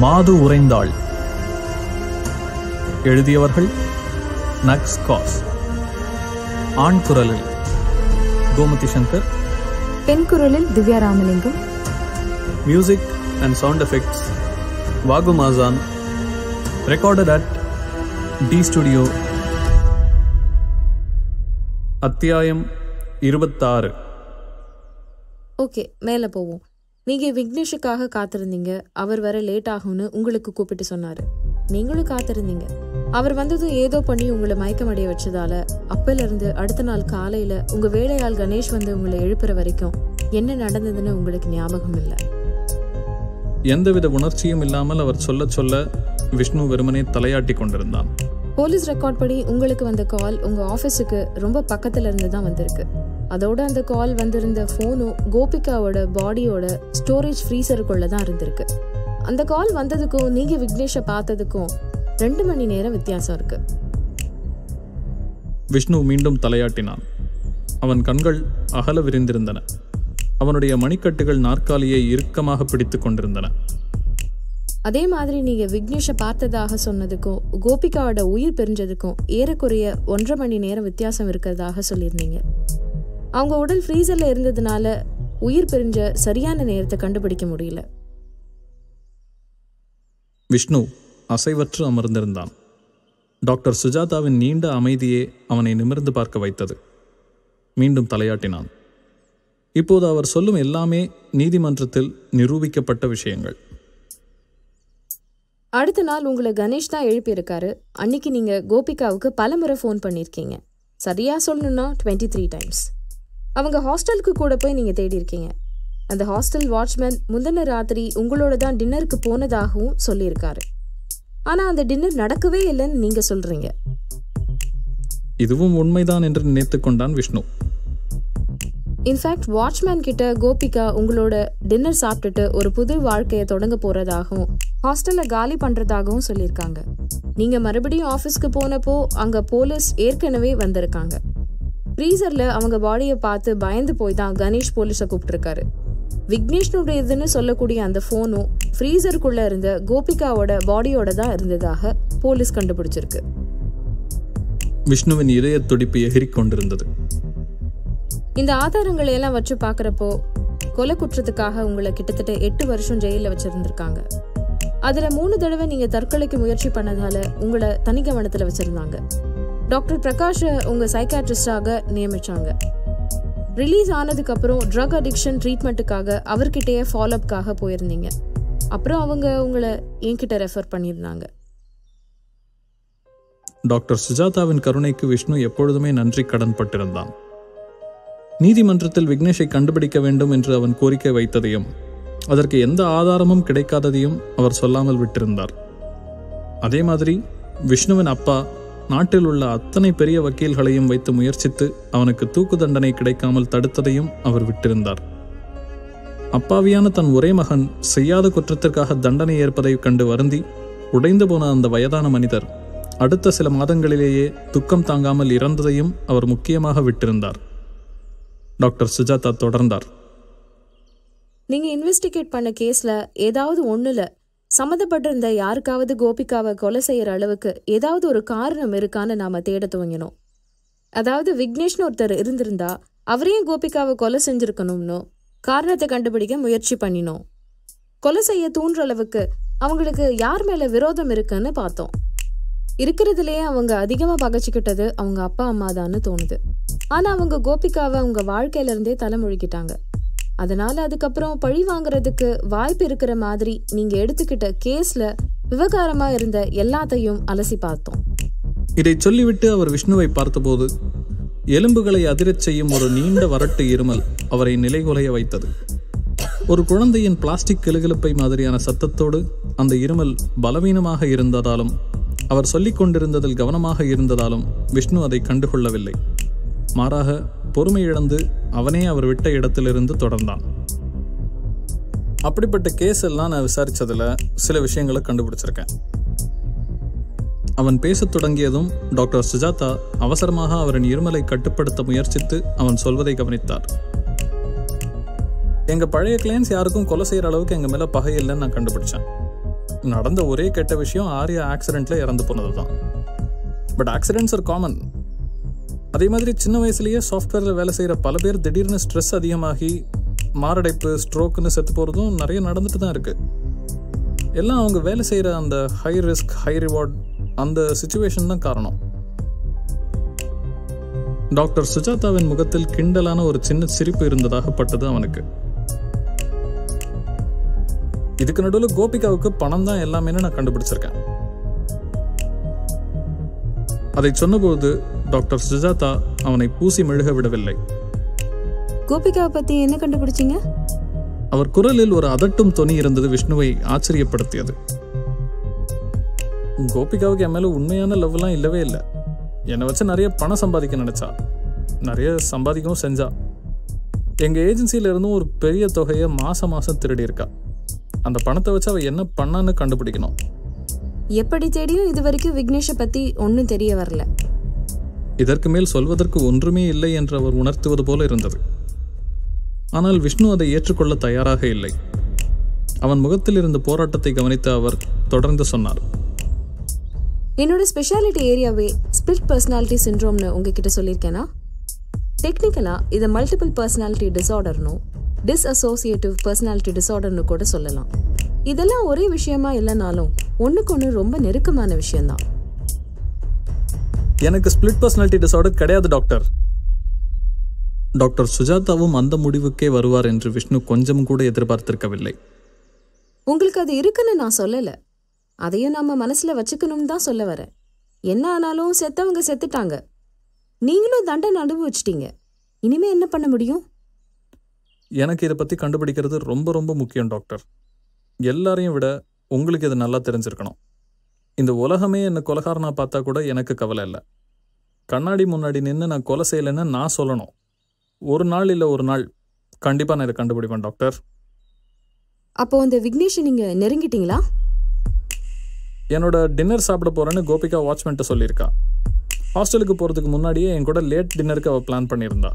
மாது உறைந்தாள். எழுதியவர்கள் நக்ஸ் காஸ். ஆண் குரலில் கோமதி சங்கர். பெண் குரலில் Divya Ramalingam. Music and sound effects Vagu Masan. Recorded at the studio அத்தியாயம் இருபத்தாறு. ஓகே மேலே போவோம். நீங்கள் விக்னேஷுக்காக காத்திருந்தீங்க. அவர் வர லேட் ஆகும்னு உங்களுக்கு கூப்பிட்டு சொன்னார். நீங்களும் காத்திருந்தீங்க. அவர் வந்ததும் ஏதோ பண்ணி உங்களை மயக்கமடைய வச்சதால அப்பையிலிருந்து அடுத்த நாள் காலையில் உங்கள் வேலையாள் கணேஷ் வந்து உங்களை எழுப்புற வரைக்கும் என்ன நடந்ததுன்னு உங்களுக்கு ஞாபகம் இல்லை. எந்தவித உணர்ச்சியும் இல்லாமல் அவர் சொல்ல சொல்ல விஷ்ணு வெறுமனே தலையாட்டி கொண்டிருந்தான். போலீஸ் ரெக்கார்ட் படி உங்களுக்கு வந்த கால் உங்கள் ஆஃபீஸுக்கு ரொம்ப பக்கத்தில் இருந்து தான் வந்திருக்கு. அதோட அந்த கால் வந்திருந்த ஃபோனும் கோபிகாவோட பாடியோட ஸ்டோரேஜ் ஃப்ரீசருக்குள்ள தான் இருந்திருக்கு. அந்த கால் வந்ததுக்கும் நீங்கள் விக்னேஷை பார்த்ததுக்கும் ரெண்டு மணி நேரம் வித்தியாசம் இருக்கு. விஷ்ணு மீண்டும் தலையாட்டினான். அவன் கண்கள் அகல விரிந்திருந்தன. அவனுடைய மணிக்கட்டுகள் நாற்காலியை இறுக்கமாக பிடித்துக் கொண்டிருந்தன. அதே மாதிரி நீங்க விக்னேஷை பார்த்ததாக சொன்னதுக்கும் கோபிகாவோட உயிர் பிரிஞ்சதுக்கும் ஏறக்குறைய ஒன்றரை மணி நேரம் வித்தியாசம் இருக்கிறதாக சொல்லியிருந்தீங்க. அவங்க உடல் ஃப்ரீசர்ல இருந்ததுனால உயிர் பிரிஞ்ச சரியான நேரத்தை கண்டுபிடிக்க முடியல. விஷ்ணு அசைவற்று அமர்ந்திருந்தான். டாக்டர் சுஜாதாவின் நீண்ட அமைதியே அவனை நிமிர்ந்து பார்க்க வைத்தது. மீண்டும் தலையாட்டினான். இப்போது அவர் சொல்லும் எல்லாமே நீதிமன்றத்தில் நிரூபிக்கப்பட்ட விஷயங்கள். அடுத்த நாள் உங்களை கணேஷ் தான் எழுப்பியிருக்காரு. அன்னைக்கு நீங்க கோபிகாவுக்கு பலமுறை ஃபோன் பண்ணியிருக்கீங்க. சரியா சொல்லணும்னா டுவெண்ட்டி த்ரீ டைம்ஸ் அவங்க ஹாஸ்டலுக்கு கூட போய் நீங்க தேடி இருக்கீங்க அந்த ஹாஸ்டல் வாட்ச்மேன் முந்தின ராத்திரி உங்களோட தான் டின்னருக்கு போனதாகவும் சொல்லியிருக்காரு. ஆனா அந்த டின்னர் நடக்கவே இல்லைன்னு நீங்க சொல்றீங்க. இதுவும் உண்மைதான் என்று நினைத்துக் கொண்டான் விஷ்ணு. இன்ஃபேக்ட் வாட்ச்மேன் கிட்ட கோபிகா உங்களோட டின்னர் சாப்பிட்டுட்டு ஒரு புது வாழ்க்கையை தொடங்க போறதாகவும் ஹாஸ்டல்ல காலி பண்றதாகவும் சொல்லியிருக்காங்க. நீங்க மறுபடியும் ஆஃபீஸ்க்கு போனப்போ அங்க போலீஸ் ஏற்கனவே வந்திருக்காங்க. ஃப்ரீசர்ல அவங்க பாடியை பார்த்து பயந்து போய் தான் கணேஷ் போலீஸை கூப்பிட்டுருக்காரு. விக்னேஷ்னுடையதுன்னு சொல்லக்கூடிய அந்த ஃபோனும் ஃப்ரீசருக்குள்ள இருந்த கோபிகாவோட பாடியோட தான் இருந்ததாக போலீஸ் கண்டுபிடிச்சிருக்கு. விஷ்ணுவின் இதய துடிப்பு எகிறிக் கொண்டிருந்தது. இந்த ஆதாரங்களை எல்லாம் வச்சு பார்க்குறப்போ கொலை குற்றத்துக்காக உங்களை கிட்டத்தட்ட எட்டு வருஷம் ஜெயிலில் வச்சிருந்திருக்காங்க. அதுல மூணு தடவை நீங்க தற்கொலைக்கு முயற்சி பண்ணதால உங்களை தனி கவனத்துல வச்சிருந்தாங்க. டாக்டர் பிரகாஷை உங்கள் சைக்காட்ரிஸ்டாக நியமித்தாங்க ரிலீஸ் ஆனதுக்கப்புறம் ட்ரக் அடிக்ஷன் ட்ரீட்மெண்ட்டுக்காக அவர்கிட்டயே ஃபாலோஅப்காக போயிருந்தீங்க. அப்புறம் அவங்க உங்களை என்கிட்ட ரெஃபர் பண்ணியிருந்தாங்க. டாக்டர் சுஜாதாவின் கருணைக்கு விஷ்ணு எப்பொழுதுமே நன்றி கடன் பட்டிருந்தான். நீதிமன்றத்தில் விக்னேஷை கண்டுபிடிக்க வேண்டும் என்று அவன் கோரிக்கை வைத்ததையும் அதற்கு எந்த ஆதாரமும் கிடைக்காததையும் அவர் சொல்லாமல் விட்டிருந்தார். அதே மாதிரி விஷ்ணுவின் அப்பா நாட்டில் உள்ள அத்தனை பெரிய வக்கீல்களையும் வைத்து முயற்சித்து அவனுக்கு தூக்கு தண்டனை கிடைக்காமல் தடுத்ததையும் அவர் விட்டிருந்தார். அப்பாவியான தன் ஒரே மகன் செய்யாத குற்றத்திற்காக தண்டனை ஏற்பதை கண்டு வருந்தி உடைந்து போன அந்த வயதான மனிதர் அடுத்த சில மாதங்களிலேயே துக்கம் தாங்காமல் இறந்ததையும் அவர் முக்கியமாக விட்டிருந்தார். டாக்டர் சுஜாதா தொடர்ந்தார். நீங்க இன்வெஸ்டிகேட் பண்ண கேஸ்ல ஏதாவது ஒண்ணுல சம்மந்தப்பட்டிருந்த யாருக்காவது கோபிகாவை கொலை செய்யற அளவுக்கு ஏதாவது ஒரு காரணம் இருக்கான்னு நாம தேட துவங்கினோம். அதாவது விக்னேஷ்னு ஒருத்தர் இருந்திருந்தா அவரையும் கோபிகாவை கொலை செஞ்சிருக்கணும்னு காரணத்தை கண்டுபிடிக்க முயற்சி பண்ணினோம். கொலை செய்ய தூண்டுற அளவுக்கு அவங்களுக்கு யார் மேல விரோதம் இருக்குன்னு பார்த்தோம். இருக்கிறதுலயே அவங்க அதிகமா பகச்சுக்கிட்டது அவங்க அப்பா அம்மா தான்னு தோணுது. ஆனா அவங்க கோபிகாவை அவங்க வாழ்க்கையில இருந்தே தலைமொழிக்கிட்டாங்க அதனால அதுக்கப்புறம் பழி வாங்குறதுக்கு வாய்ப்பு இருக்கிற மாதிரி நீங்க எடுத்துக்கிட்ட கேஸ்ல விவகாரமா இருந்த எல்லாத்தையும் அலசி பார்த்தோம். இதை சொல்லிவிட்டு அவர் விஷ்ணுவை பார்த்தபோது எலும்புகளை அதிரச் செய்யும் ஒரு நீண்ட வரட்டு இருமல் அவரை நிலைகுலைய வைத்தது. ஒரு குழந்தையின் பிளாஸ்டிக் கிளுகிழப்பை மாதிரியான சத்தத்தோடு அந்த இருமல் பலவீனமாக இருந்ததாலும் அவர் சொல்லிக் கொண்டிருந்ததில் கவனமாக இருந்ததாலும் விஷ்ணு அதை கண்டுகொள்ளவில்லை. மாறாக பொறுமை இழந்து அவனே அவர் விட்ட இடத்திலிருந்து தொடர்ந்தான். அப்படிப்பட்ட கேஸ் எல்லாம் நான் விசாரிச்சதுல சில விஷயங்களை கண்டுபிடிச்சிருக்கேன். அவன் பேசத் தொடங்கியதும் டாக்டர் சுஜாதா அவசரமாக அவரின் இருமலை கட்டுப்படுத்த முயற்சித்து அவன் சொல்வதை கவனித்தார். எங்க பழைய கிளையன்ஸ் யாருக்கும் கொலை செய்யற அளவுக்கு எங்க மேல பகை இல்லைன்னு நான் கண்டுபிடிச்சேன். நடந்த ஒரே கெட்ட விஷயம் ஆர்யா ஆக்சிடென்ட்ல இறந்து போனது தான் பட் ஆக்சிடென்ட்ஸ் ஆர் காமன் அதே மாதிரி சின்ன வயசுலேயே சாஃப்ட்வேரில் வேலை செய்கிற பல பேர் திடீர்னு ஸ்ட்ரெஸ் அதிகமாகி மாரடைப்பு ஸ்ட்ரோக்குன்னு செத்து போகிறதும் நிறைய நடந்துட்டு தான் இருக்கு. எல்லாம் அவங்க வேலை செய்கிற அந்த ஹை ரிஸ்க் ஹை ரிவார்ட் அந்த சுச்சுவேஷன் தான் காரணம். டாக்டர் சுஜாதாவின் முகத்தில் கிண்டலான ஒரு சின்ன சிரிப்பு இருந்ததாக பட்டது அவனுக்கு. இதுக்கு நடுவில் கோபிகாவுக்கு பணம் தான் எல்லாமே நான் கண்டுபிடிச்சிருக்கேன். அதை சொன்னபோது டாக்டர் சுஜாதா அவனை பூசி மெழுக விடவில்லை. கோபிகாவை பத்தி என்ன கண்டுபிடிச்சீங்க? அவர் குரலில் ஒரு அதட்டும் தொனி இருந்தது விஷ்ணுவை ஆச்சரியப்படுத்தியது. கோபிகாவுக்கு என் மேல உண்மையான லவ்லாம் இல்லவே இல்லை. என்னை வச்சு நிறைய பணம் சம்பாதிக்க நினைச்சா. நிறைய சம்பாதிக்கவும் செஞ்சா. எங்க ஏஜென்சியில இருந்தும் ஒரு பெரிய தொகையை மாசம் மாசம் திருடி இருக்கா அந்த பணத்தை வச்சு அவ என்ன பண்ணான்னு கண்டுபிடிக்கணும். எப்படி தேடியும் இது வரைக்கும் விக்னேஷை பத்தி ஒன்றும் தெரிய வரல. இதற்கு மேல் சொல்வதற்கு ஒன்றுமே இல்லை என்று அவர் உணர்த்துவது போல இருந்தது. ஆனால் விஷ்ணு அதை ஏற்றுக்கொள்ள தயாராக இல்லை. அவன் முகத்தில் இருந்த போராட்டத்தை கவனித்த அவர் தொடர்ந்து சொன்னார். என்னோட ஸ்பெஷாலிட்டி ஏரியாவே ஸ்பிளிட் பர்சனாலிட்டி சிண்ட்ரோம்னு உங்ககிட்ட சொல்லியிருக்கேனா? டெக்னிக்கலா இதை மல்டிபிள் பர்சனாலிட்டி டிசார்டர்னும் டிஸ்அசோசியேட்டிவ் பர்சனாலிட்டி டிசார்டர்னு கூட சொல்லலாம். இதெல்லாம் ஒரே விஷயமா இல்லைனாலும் ஒன்றுக்கு ஒன்று ரொம்ப நெருக்கமான விஷயம்தான். எனக்கு ஸ்பிளிட் பர்சனாலிட்டி டிசார்டர் கிடையாது டாக்டர் டாக்டர் சுஜாதாவும் அந்த முடிவுக்கே வருவார் என்று விஷ்ணு கொஞ்சம் கூட எதிர்பார்த்திருக்கவில்லை. உங்களுக்கு அது இருக்குன்னு நான் சொல்லல. அதையும் நம்ம மனசுல வச்சுக்கணும்னு தான் சொல்ல வரேன் என்ன ஆனாலும் செத்தவங்க செத்துட்டாங்க. நீங்களும் தண்டனை அனுபவிச்சிட்டீங்க. இனிமே என்ன பண்ண முடியும்? எனக்கு இதை பற்றி கண்டுபிடிக்கிறது ரொம்ப ரொம்ப முக்கியம் டாக்டர் எல்லாரையும் விட உங்களுக்கு இது நல்லா தெரிஞ்சிருக்கணும். இந்த உலகமே என்னை கொலகாரனா பார்த்தா கூட எனக்கு கவலை இல்லை. கண்ணாடி முன்னாடி நின்று நான் கொலை செய்யலைன்னு நான் சொல்லணும். ஒரு நாள் இல்லை ஒரு நாள். கண்டிப்பாக நான் இதை கண்டுபிடிப்பேன் டாக்டர். அப்போ அந்த விக்னேஷை நீங்க நெருங்கிட்டீங்களா? என்னோட டின்னர் சாப்பிட போகிறேன்னு கோபிகா வாட்ச்மேன்ட்ட சொல்லியிருக்கா. ஹாஸ்டலுக்கு போகிறதுக்கு முன்னாடியே என் கூட லேட் டின்னருக்கு அவள் பிளான் பண்ணியிருந்தா.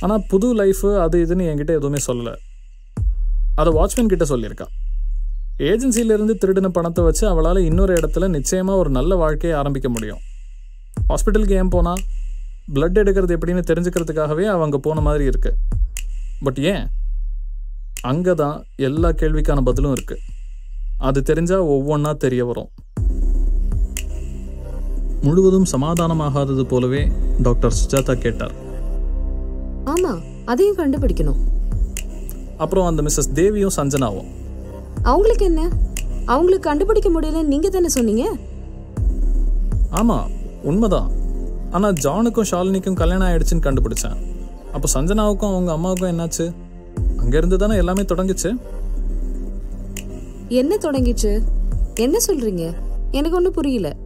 ஆனால் புது லைஃபு அது இதுன்னு என்கிட்ட எதுவுமே சொல்லலை. அதை வாட்ச்மேன் கிட்ட சொல்லியிருக்கா. ஏஜென்சியிலேருந்து திருடின பணத்தை வச்சு அவளால் இன்னொரு இடத்துல நிச்சயமாக ஒரு நல்ல வாழ்க்கையை ஆரம்பிக்க முடியும். ஹாஸ்பிட்டலுக்கு ஏன் போனா? பிளட் எடுக்கிறது எப்படின்னு தெரிஞ்சுக்கிறதுக்காகவே அவ அங்கே போன மாதிரி இருக்கு. பட் ஏன்? அங்கே தான் எல்லா கேள்விக்கான பதிலும் இருக்கு. அது தெரிஞ்சா ஒவ்வொன்றா தெரிய வரும். முழுவதும் சமாதானமாகாதது போலவே டாக்டர் சுஜாதா கேட்டார். ஆமா அதையும் கண்டுபிடிக்கணும். அப்புறம் அந்த மிஸ்ஸஸ் தேவியும் சஞ்சனாவும். அவங்களுக்கு என்ன? அவங்களுக்கு கண்டுபிடிக்க முடியலன்னு நீங்க தானே சொன்னீங்க? ஆமாம் உண்மைதான். ஆனால் ஜானுக்கும் ஷாலினிக்கும் கல்யாணம் ஆயிடுச்சுன்னு கண்டுபிடிச்சேன். அப்போ சஞ்சனாவுக்கும் அவங்க அம்மாவுக்கும் என்னாச்சு? அங்கேருந்து தானே எல்லாமே தொடங்குச்சு? என்ன தொடங்கிச்சு? என்ன சொல்றீங்க? எனக்கு ஒன்றும் புரியல.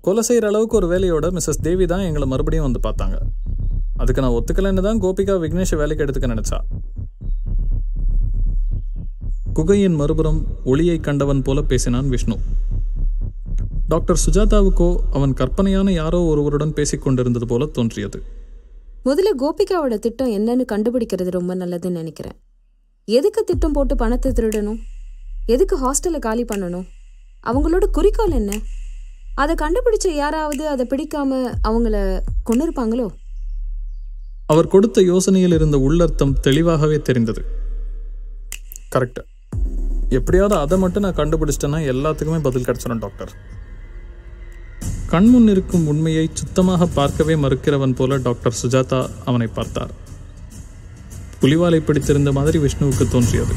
கொலை செய்கிற அளவுக்கு ஒரு வேலையோட மிஸ்ஸஸ் தேவி தான் எங்களை மறுபடியும் வந்து பார்த்தாங்க. அதுக்கு நான் ஒத்துக்கலைன்னு தான் கோபிகா விக்னேஷை வேலைக்கு எடுத்துக்க நினைச்சா. குகையின் மறுபுறம் ஒளியை கண்டவன் போல பேசினான் விஷ்ணு. டாக்டர் சுஜாதாவுக்கோ அவன் கற்பனையான யாரோ ஒருவருடன் பேசிக் கொண்டிருந்தது போல தோன்றியது. முதல்ல கோபிகாவோட திட்டம் என்னன்னு கண்டுபிடிக்கிறது ரொம்ப நல்லதுன்னு நினைக்கிறேன். எதுக்கு திட்டம் போட்டு பணத்தை திருடணும்? எதுக்கு ஹாஸ்டலை காலி பண்ணணும்? அவங்களோட குறிக்கோள் என்ன? அதை கண்டுபிடிச்ச யாராவது அதை பிடிக்காம அவங்கள கொண்டு இருப்பாங்களோ அவர் கொடுத்த யோசனையில் இருந்த உள்ளர்த்தம் தெளிவாகவே தெரிந்தது. கரெக்ட் எப்படியாவது அதை மட்டும் நான் கண்டுபிடிச்சிட்டேன்னா எல்லாத்துக்குமே பதில் கிடைச்சிடும் டாக்டர் கண்முன் இருக்கும் உண்மையை சுத்தமாக பார்க்கவே மறுக்கிறவன் போல டாக்டர் சுஜாதா அவனை பார்த்தார். புலிவாலை பிடித்திருந்த மாதிரி விஷ்ணுவுக்கு தோன்றியது.